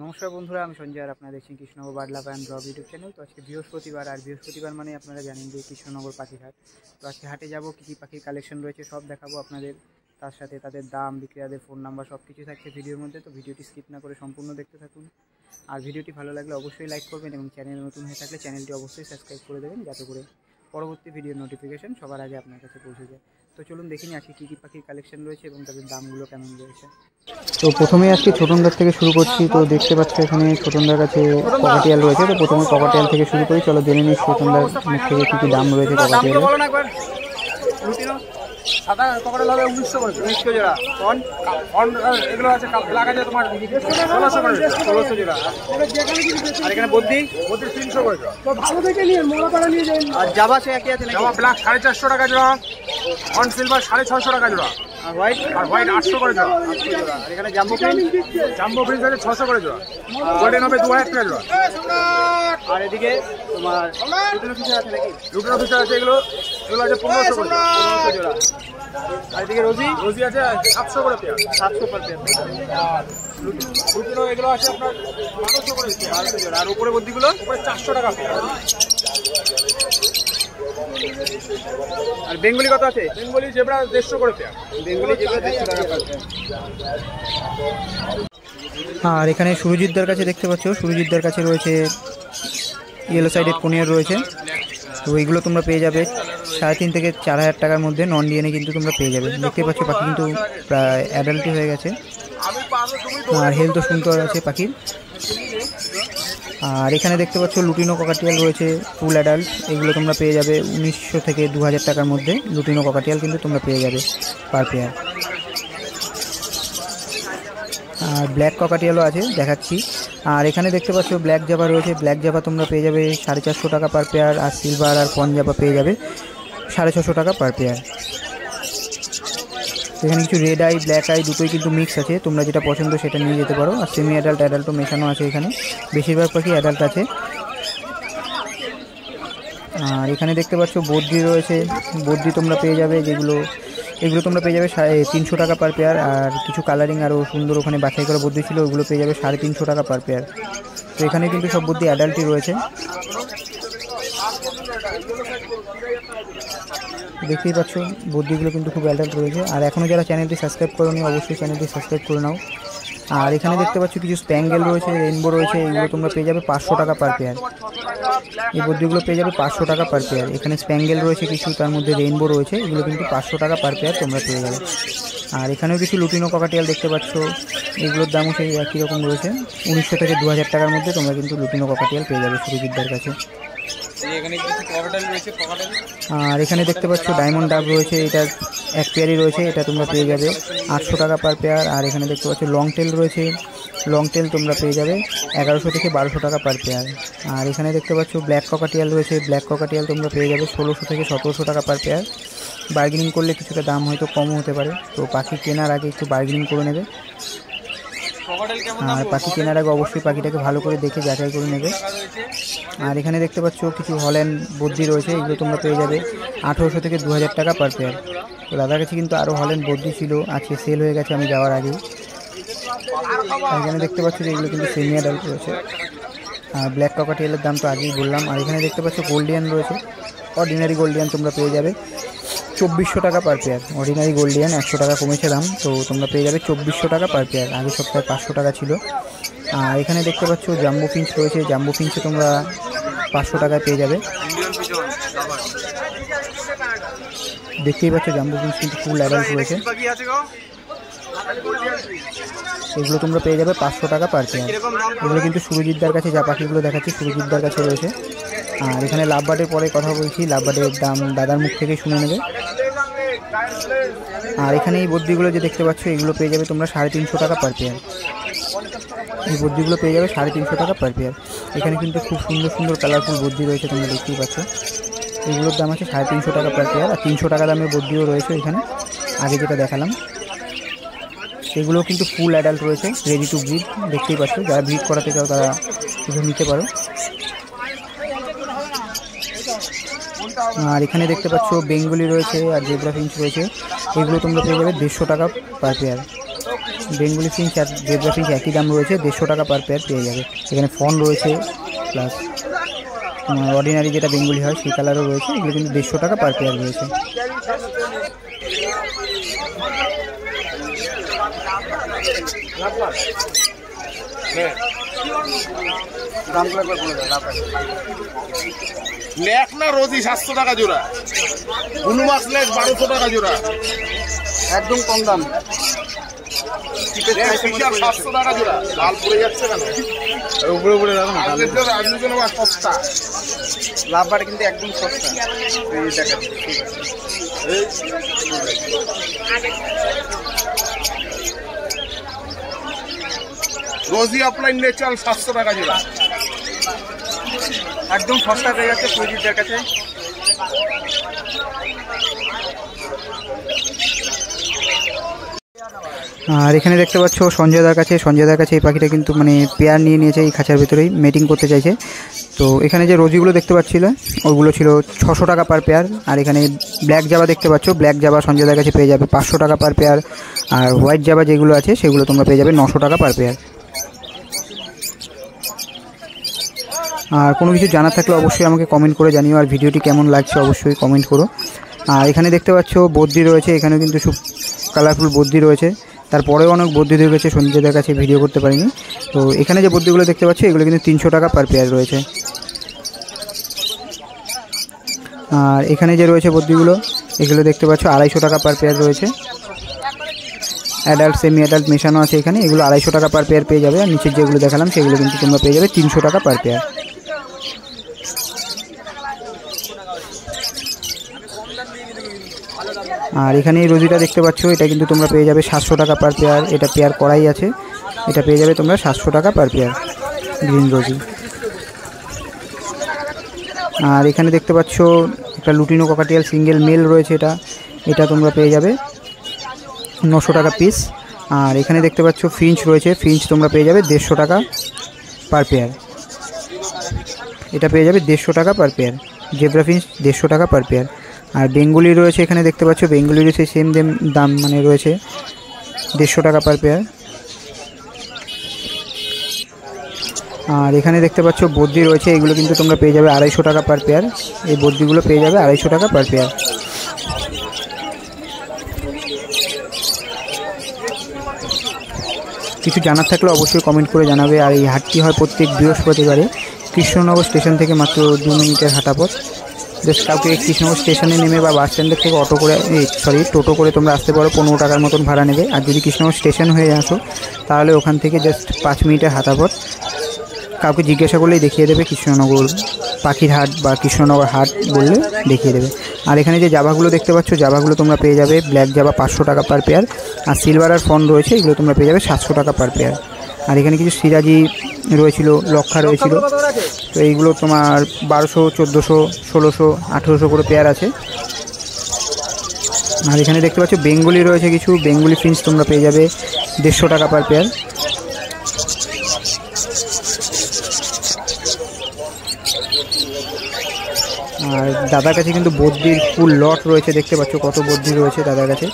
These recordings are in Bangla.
নমস্কার বন্ধুরা, আমি সঞ্জয় আর আপনারা দেখছেন Krishnanagar bird love and blog YouTube channel. তো আজকে বৃহস্পতিবার, আর বৃহস্পতিবার মানে আপনারা জানেন যে কৃষ্ণনগর পাখির হাট তো আজকে হাটে যাব, কী কী পাখির কালেকশন রয়েছে সব দেখাবো আপনাদের। তার সাথে তাদের দাম, বিক্রেতাদের ফোন নাম্বার সব কিছু থাকছে ভিডিওর মধ্যে, তো ভিডিওটি স্কিপ না করে সম্পূর্ণ দেখতে থাকুন। আর ভিডিওটি ভালো লাগলে অবশ্যই লাইক করবেন এবং চ্যানেল নতুন হয়ে থাকলে চ্যানেলটি অবশ্যই সাবস্ক্রাইব করে দেবেন, যাতে করে পরবর্তী ভিডিও নোটিফিকেশান সবার আগে আপনার কাছে পৌঁছে যায়। তো চলুন দেখে নিই আজকে কী কী পাখির কালেকশন রয়েছে এবং তাদের দামগুলো কেমন রয়েছে। তো প্রথমে আজকে ছোটনদার থেকে শুরু করছি তো দেখতে পাচ্ছি এখানে ছোটনদার কাছে কপাটিয়াল রয়েছে। তো প্রথমে কপাটিয়াল থেকে শুরু করি চলো জেনে নিই ছোটনদার থেকে কী কী দাম রয়েছে ককাটিয়ালের সাদা হবে উনিশশো করে ফন এগুলো আছে ব্ল্যাক আছে তোমার ষোলোশো করে ষোলোশো জোড়া। আর এখানে বদ্রি? তিনশো করে ভালো দেখে নিয়ে আর জাবা সে একই আছে ব্ল্যাক সাড়ে চারশো টাকা জোড়া। অন সিলভার সাড়ে ছশো টাকা জোড়া। আর হোয়াইট আর হোয়াইট আটশো করে জোড়া। আর এখানে জাম্বো প্রিন্ট জাম্বো ফ্রিজ আছে ছশো করে জোড়া। হবে দু হাজার টাকা জোড়া। আর এদিকে তোমার দুটো ফিচার আছে আছে এগুলো। এগুলো আছে পনেরোশো করে। আর এদিকে রোজি রোজি আছে সাতশো করে পেয়ার। সাতশো পার পেয়ার। দুটো এগুলো আছে আপনার করে আর উপরে বদ্রিগুলো উপরে চারশো টাকা পেয়ার। আর বেঙ্গলি কত আছে? বেঙ্গলি জেবরা দেড়শো করে পেয়ার। বেঙ্গলি যেগুলো দেড়শো টাকা পার আর এখানে সুরজিৎদার কাছে দেখতে পাচ্ছ সুরজিৎদার কাছে রয়েছে ইয়েলো সাইডের কোনিয়ার রয়েছে। তো এইগুলো তোমরা পেয়ে যাবে। সাড়ে তিন থেকে চার হাজার টাকার মধ্যে নন ডিএনএ কিন্তু তোমরা পেয়ে যাবে। দেখতে পাচ্ছ পাখি কিন্তু প্রায় অ্যাডাল্টই হয়ে গেছে। আর হেলথ সুন্দর আছে পাখির। আর এখানে দেখতে পাচ্ছ লুটিনো ককাটিয়াল রয়েছে, ফুল অ্যাডাল্ট এগুলো তোমরা পেয়ে যাবে উনিশশো থেকে দু হাজার টাকার মধ্যে। লুটিনো ককাটিয়াল কিন্তু তোমরা পেয়ে যাবে পার পেয়ার আর ব্ল্যাক ককাটিয়ালও আছে, দেখাচ্ছি। আর এখানে দেখতে পাচ্ছ ব্ল্যাক জাবা রয়েছে ব্ল্যাক জাবা তোমরা পেয়ে যাবে সাড়ে চারশো টাকা পার পেয়ার আর সিলভার আর পন জাবা পেয়ে যাবে সাড়ে ছশো টাকা পার পেয়ার এখানে কিছু রেড আই ব্ল্যাক আই দুটোই কিন্তু মিক্স আছে। তোমরা যেটা পছন্দ সেটা নিয়ে যেতে পারো। আর সেমি অ্যাডাল্ট অ্যাডাল্টও মেশানো আছে এখানে। বেশিরভাগ পাখি অ্যাডাল্ট আছে। আর এখানে দেখতে পাচ্ছ বদ্রি রয়েছে। বদ্রি তোমরা পেয়ে যাবে যেগুলো, এগুলো তোমরা পেয়ে যাবে তিনশো টাকা পার পেয়ার আর কিছু কালারিং আরও সুন্দর ওখানে বাছাই করা বদ্রি ছিল, ওগুলো পেয়ে যাবে সাড়ে তিনশো টাকা পার পেয়ার তো এখানে কিন্তু সব বুদ্ধি অ্যাডাল্টই রয়েছে। দেখতেই পাচ্ছ, বুদ্ধিগুলো কিন্তু খুব অ্যাডাল্ট রয়েছে। আর এখনও যারা চ্যানেলটি সাবস্ক্রাইব করোনি, অবশ্যই চ্যানেলটি সাবস্ক্রাইব করে নাও। আর এখানে দেখতে পাচ্ছ, কিছু স্প্যাঙ্গেল রয়েছে, রেইনবো রয়েছে, এগুলো তোমরা পেয়ে যাবে পাঁচশো টাকা পার পেয়ার। এই বুদ্ধিগুলো পেয়ে যাবে পাঁচশো টাকা পার পেয়ার। এখানে স্প্যাঙ্গেল রয়েছে কিছু, তার মধ্যে রেইনবো রয়েছে, এগুলো কিন্তু পাঁচশো টাকা পার পেয়ার তোমরা পেয়ে যাবে। আর এখানেও কিছু লুটিনো ককাটিয়াল দেখতে পাচ্ছ, এগুলোর দামও সেই একই রকম রয়েছে। উনিশশো থেকে দু হাজার টাকার মধ্যে তোমরা কিন্তু লুটিনো ককাটিয়াল পেয়ে যাবে সুরজিৎদার কাছে। আর এখানে দেখতে পাচ্ছ ডায়মন্ড ডাব রয়েছে, এটা এক পেয়ারই রয়েছে, এটা তোমরা পেয়ে যাবে। আটশো টাকা পার পেয়ার আর এখানে দেখতে পাচ্ছ লং টেল রয়েছে। লং টেল তোমরা পেয়ে যাবে এগারোশো থেকে বারোশো টাকা পার পেয়ার আর এখানে দেখতে পাচ্ছ ব্ল্যাক ককাটিয়াল রয়েছে ব্ল্যাক ককাটিয়াল তোমরা পেয়ে যাবে ষোলোশো থেকে সতেরোশো টাকা পার পেয়ার বার্গেনিং করলে কিছুটা দাম হয়তো কমও হতে পারে, তো পাখি কেনার আগে একটু বার্গেনিং করে নেবে। আর পাখি কেনার আগে অবশ্যই পাখিটাকে ভালো করে দেখে যাচাই করে নেবে। আর এখানে দেখতে পাচ্ছ কিছু হল্যান্ড বদ্রি রয়েছে এগুলো তোমরা পেয়ে যাবে আঠেরোশো থেকে দু হাজার টাকা পার পেয়ার তো দাদার কাছে কিন্তু আরও হল্যান্ড বদ্রি ছিল আজকে সেল হয়ে গেছে আমি যাওয়ার আগেই। আর এখানে দেখতে পাচ্ছ যে এগুলো কিন্তু সেমি অ্যাডাল্ট রয়েছে। আর ব্ল্যাক ককাটিয়ালের দাম তো আগেই বললাম। আর এখানে দেখতে পাচ্ছ গোল্ডিয়ান রয়েছে। অর্ডিনারি গোল্ডিয়ান তোমরা পেয়ে যাবে। চব্বিশশো টাকা পার পেয়ার অর্ডিনারি গোল্ডিয়ান একশো টাকা কমেছে দাম, তো তোমরা পেয়ে যাবে চব্বিশশো টাকা পার পেয়ার আগের সপ্তাহে পাঁচশো টাকা ছিল। আর এখানে দেখতে পাচ্ছ জাম্বো পিঞ্চ রয়েছে। জাম্বো পিঞ্চে তোমরা পাঁচশো টাকায় পেয়ে যাবে। দেখতেই পাচ্ছ জাম্বো পিঞ্চ কিন্তু ফুল অ্যাডাল্ট রয়েছে। এগুলো তোমরা পেয়ে যাবে পাঁচশো টাকা পার পেয়ার এগুলো কিন্তু সুরজিৎদার কাছে, যা পাখিগুলো দেখাচ্ছি সুরজিৎদার কাছে রয়েছে। আর এখানে লাভবার্ডের পরে কথা বলছি। লাভবার্ডের দাম দাদার মুখ থেকে শুনে নেবে। আর এখানে এই বদ্রিগুলো যে দেখতে পাচ্ছ, এগুলো পেয়ে যাবে তোমরা সাড়ে তিনশো টাকা পার পেয়ার এই বদ্রিগুলো পেয়ে যাবে সাড়ে তিনশো টাকা পার পেয়ার এখানে কিন্তু খুব সুন্দর সুন্দর কালারফুল বদ্রি রয়েছে তোমরা দেখতেই পাচ্ছ। এগুলোর দাম আছে সাড়ে তিনশো টাকা পার পেয়ার আর তিনশো টাকা দামের বদ্রিও রয়েছে এখানে। আগে যেটা দেখালাম, এগুলো কিন্তু ফুল অ্যাডাল্ট রয়েছে রেডি টু ব্রিড দেখতেই পাচ্ছ। যারা ব্রিড করাতে চাও তারা নিতে পারো। আর এখানে দেখতে পাচ্ছ বেঙ্গলি রয়েছে আর জেব্রা ফিঞ্চ রয়েছে। এগুলো তোমরা পেয়ে যাবে দেড়শো টাকা পার পেয়ার বেঙ্গলি ফিঞ্চ আর জেব্রা ফিঞ্চ একই দাম রয়েছে, দেড়শো টাকা পার পেয়ার পেয়ে যাবে। এখানে ফন রয়েছে প্লাস অর্ডিনারি যেটা বেঙ্গলি হয়, সেই কালারও রয়েছে, এগুলো কিন্তু দেড়শো টাকা পার পেয়ার রয়েছে। দামগুলো একবার বলে দেন লাভ লেখ না রোজি সাতশো টাকা জোড়া। বুনু মাছ লেখ বারোশো টাকা জোড়া। একদম কম দাম। সাতশো টাকা জোড়া। লাল পড়ে যাচ্ছে কেন? উপরে উপরে দেখো আপনি জন্য মাছ সস্তা। লাভবার কিন্তু একদম সস্তা। এই দেখা ঠিক রোজি অফলাইন নেচাল সাতশো টাকা জোড়া। একদম সস্তা হয়ে যাচ্ছে সুজিতদের কাছে। আর এখানে দেখতে পাচ্ছ সঞ্জয়দার কাছে সঞ্জয়দার কাছে এই পাখিটা কিন্তু মানে পেয়ার নিয়ে নিয়েছে এই খাঁচার ভেতরেই মেটিং করতে চাইছে। তো এখানে যে রোজিগুলো দেখতে পাচ্ছিল, ওগুলো ছিল ছশো টাকা পার পেয়ার আর এখানে ব্ল্যাক জাবা দেখতে পাচ্ছ ব্ল্যাক জাবা সঞ্জয়দার কাছে পেয়ে যাবে পাঁচশো টাকা পার পেয়ার আর হোয়াইট জাবা যেগুলো আছে সেগুলো তোমরা পেয়ে যাবে নশো টাকা পার পেয়ার আর কোনো কিছু জানার থাকলে অবশ্যই আমাকে কমেন্ট করে জানিও, আর ভিডিওটি কেমন লাগছে অবশ্যই কমেন্ট করো। আর এখানে দেখতে পাচ্ছ বদ্রি রয়েছে, এখানেও কিন্তু খুব কালারফুল বদ্রি রয়েছে। তারপরেও অনেক বদ্রি হয়ে গেছে সঞ্জয়দের কাছে ভিডিও করতে পারিনি। তো এখানে যে বদ্যিগুলো দেখতে পাচ্ছ, এগুলো কিন্তু তিনশো টাকা পার পেয়ার রয়েছে। আর এখানে যে রয়েছে বদ্যিগুলো এগুলো দেখতে পাচ্ছ আড়াইশো টাকা পার পেয়ার রয়েছে। অ্যাডাল্ট সেমি অ্যাডাল্ট মেশানো আছে এখানে, এগুলো আড়াইশো টাকা পার পেয়ার পেয়ে যাবে। আর নিচের যেগুলো দেখালাম, সেগুলো কিন্তু তোমরা পেয়ে যাবে তিনশো টাকা পার পেয়ার আর এখানে এই রোজিটা দেখতে পাচ্ছ, এটা কিন্তু তোমরা পেয়ে যাবে সাতশো টাকা পার পেয়ার এটা পেয়ার করাই আছে। এটা পেয়ে যাবে তোমরা সাতশো টাকা পার পেয়ার গ্রিন রোজি। আর এখানে দেখতে পাচ্ছ, একটা লুটিনো ককাটিয়াল সিঙ্গেল মেল রয়েছে এটা এটা তোমরা পেয়ে যাবে নশো টাকা পিস আর এখানে দেখতে পাচ্ছ ফিঞ্চ রয়েছে ফিঞ্চ তোমরা পেয়ে যাবে দেড়শো টাকা পার পেয়ার এটা পেয়ে যাবে দেড়শো টাকা পার পেয়ার জেব্রা ফিঞ্চ দেড়শো টাকা পার পেয়ার আর বেঙ্গুলি রয়েছে, এখানে দেখতে পাচ্ছ বেঙ্গলিরও সেই সেম দাম মানে রয়েছে দেড়শো টাকা পার পেয়ার আর এখানে দেখতে পাচ্ছ, বদ্রি রয়েছে, এগুলো কিন্তু তোমরা পেয়ে যাবে আড়াইশো টাকা পার পেয়ার এই বদ্রিগুলো পেয়ে যাবে আড়াইশো টাকা পার পেয়ার কিছু জানার থাকলে অবশ্যই কমেন্ট করে জানাবে। আর এই হাটটি হয় প্রত্যেক বৃহস্পতিবারে, কৃষ্ণনগর স্টেশন থেকে মাত্র দু মিনিটের হাঁটা পথ জাস্ট কাউকে কৃষ্ণনগর স্টেশনে নেমে বা বাস স্ট্যান্ডের থেকে অটো করে সরি টোটো করে তোমরা আসতে পারো, পনেরো টাকার মতন ভাড়া নেবে। আর যদি কৃষ্ণনগর স্টেশন হয়ে আসো, তাহলে ওখান থেকে জাস্ট পাঁচ মিনিটের হাঁটা পথ কাউকে জিজ্ঞাসা করলেই দেখিয়ে দেবে কৃষ্ণনগর পাখির হাট বা কৃষ্ণনগর হাট বললে দেখিয়ে দেবে। আর এখানে যে জাভাগুলো দেখতে পাচ্ছ জাভাগুলো তোমরা পেয়ে যাবে ব্ল্যাক জাভা পাঁচশো টাকা পার পেয়ার আর সিলভার আর ফন রয়েছে, এগুলো তোমরা পেয়ে যাবে সাতশো টাকা পার পেয়ার আর এখানে কিছু সিরাজি রয়েছিল, লক্ষা রয়েছিল। তো এইগুলো তোমার বারোশো, চোদ্দোশো, ষোলোশো, আঠেরোশো করে পেয়ার আছে। আর এখানে দেখতে পাচ্ছ বেঙ্গলি রয়েছে কিছু। বেঙ্গলি ফিন্স তোমরা পেয়ে যাবে দেড়শো টাকা পার পেয়ার আর দাদার কাছে কিন্তু বদ্রির ফুল লট রয়েছে, দেখতে পাচ্ছ কত বদ্রি রয়েছে দাদার কাছে।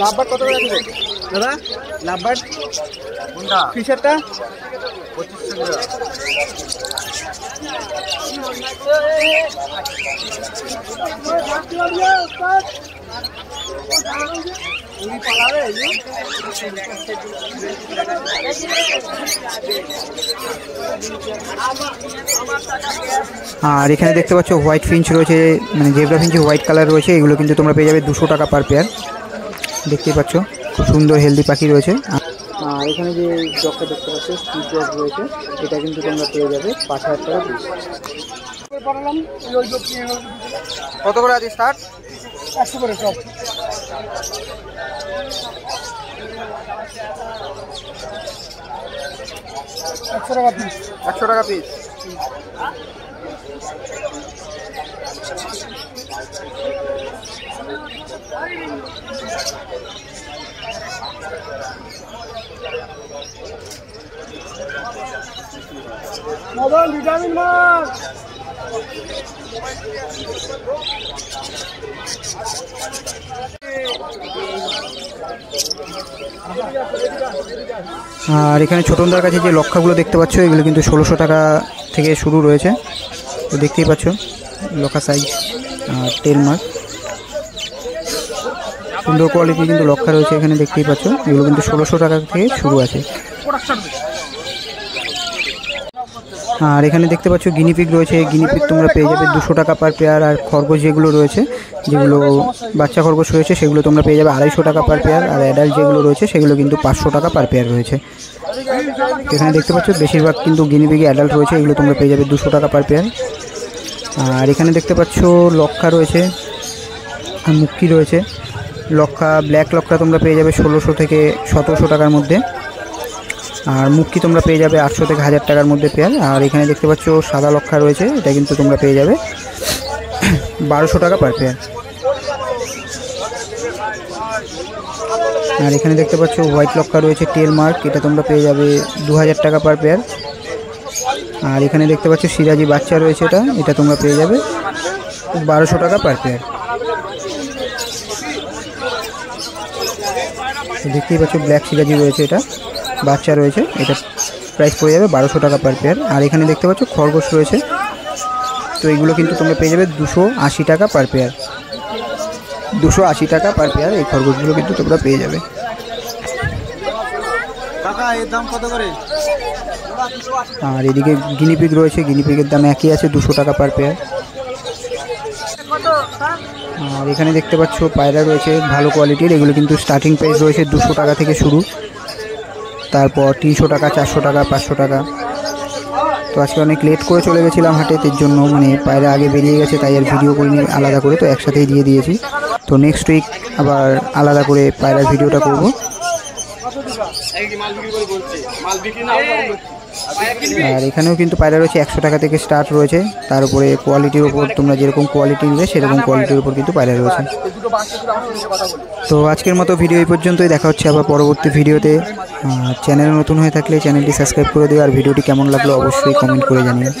লাভবার কত করে আছে? দাদা লাভবার? কোনটা? ফিশারটা? আর এখানে দেখতে পাচ্ছ হোয়াইট ফিঞ্চ রয়েছে মানে জেব্রা ফিঞ্চ হোয়াইট কালার রয়েছে এগুলো কিন্তু তোমরা পেয়ে যাবে দুশো টাকা পার পেয়ার দেখতেই পাচ্ছ খুব সুন্দর হেলদি পাখি রয়েছে। আর এখানে যে জগটা দেখতে পাচ্ছ স্পিড জগ রয়েছে এটা কিন্তু তোমরা পেয়ে যাবে পাঁচ হাজার টাকা পিস। কত করে আছে স্টার্ট একশো করে সব একশো টাকা পিস একশো টাকা পিস মদন ভিটামিন মাছ আর এখানে ছোটনদার কাছে যে লক্ষাগুলো দেখতে পাচ্ছ, এগুলো কিন্তু ষোলোশো টাকা থেকে শুরু রয়েছে। তো দেখতেই পাচ্ছ, লক্ষা সাইজ আর টেল মার্ক সুন্দর কোয়ালিটি কিন্তু লক্ষা রয়েছে এখানে দেখতেই পাচ্ছ। এগুলো কিন্তু ষোলোশো টাকা থেকে শুরু আছে। আর এখানে দেখতে পাচ্ছ গিনিপিক রয়েছে। গিনিপিক তোমরা পেয়ে যাবে দুশো টাকা পার পেয়ার আর খরগোশ যেগুলো রয়েছে, যেগুলো বাচ্চা খরগোশ রয়েছে, সেগুলো তোমরা পেয়ে যাবে আড়াইশো টাকা পার পেয়ার আর অ্যাডাল্ট যেগুলো রয়েছে, সেগুলো কিন্তু পাঁচশো টাকা পার পেয়ার রয়েছে। এখানে দেখতে পাচ্ছ বেশিরভাগ কিন্তু গিনিপিকে অ্যাডাল্ট রয়েছে, এগুলো তোমরা পেয়ে যাবে দুশো টাকা পার পেয়ার আর এখানে দেখতে পাচ্ছ লক্ষা রয়েছে, আর মুক্কি রয়েছে। লক্ষা ব্ল্যাক লক্ষা তোমরা পেয়ে যাবে ষোলোশো থেকে সতেরোশো টাকার মধ্যে। আর মুক্তি তোমরা পেয়ে যাবে আটশো থেকে হাজার টাকার মধ্যে পেয়ার আর এখানে দেখতে পাচ্ছ সাদা লক্ষা রয়েছে, এটা কিন্তু তোমরা পেয়ে যাবে বারোশো টাকা পার পেয়ার আর এখানে দেখতে পাচ্ছ হোয়াইট লক্ষা রয়েছে টেল মার্ক এটা তোমরা পেয়ে যাবে দু হাজার টাকা পার পেয়ার আর এখানে দেখতে পাচ্ছ সিরাজি বাচ্চা রয়েছে এটা এটা তোমরা পেয়ে যাবে বারোশো টাকা পার পেয়ার দেখতেই পাচ্ছ ব্ল্যাক সিরাজি রয়েছে এটা। বাচ্চা রয়েছে এটা প্রাইস পড়ে যাবে বারোশো টাকা পার পেয়ার আর এখানে দেখতে পাচ্ছ খরগোশ রয়েছে। তো এইগুলো কিন্তু তোমরা পেয়ে যাবে দুশো আশি টাকা পার পেয়ার দুশো আশি টাকা পার পেয়ার এই খরগোশগুলো কিন্তু তোমরা পেয়ে যাবে। আর এদিকে গিনিপিগ রয়েছে গিনিপিগের দাম একই আছে দুশো টাকা পার পেয়ার আর এখানে দেখতে পাচ্ছ পায়রা রয়েছে, ভালো কোয়ালিটির এগুলো কিন্তু স্টার্টিং প্রাইস রয়েছে দুশো টাকা থেকে শুরু। তারপর তিনশো টাকা, চারশো টাকা, পাঁচশো টাকা। তো আজকে অনেক লেট করে চলে গেছিলাম হাটে এর জন্য মানে পায়রা আগে বেরিয়ে গেছে, তাই আর ভিডিও করিনি আলাদা করে, তো একসাথেই দিয়ে দিয়েছি। তো নেক্সট উইক আবার আলাদা করে পায়রার ভিডিওটা করব। আর এখানেও কিন্তু পায়রা রয়েছে, একশো টাকা থেকে স্টার্ট রয়েছে। তার উপরে কোয়ালিটির উপর তোমরা যেরকম কোয়ালিটি নেবে, সেরকম কোয়ালিটির উপর কিন্তু পায়রা রয়েছে। তো আজকের মতো ভিডিও এই পর্যন্তই, দেখা হচ্ছে আবার পরবর্তী ভিডিওতে চ্যানেল নতুন হয়ে থাকলে চ্যানেলটি সাবস্ক্রাইব করে দিও, আর ভিডিওটি কেমন লাগল অবশ্যই কমেন্ট করে জানিও।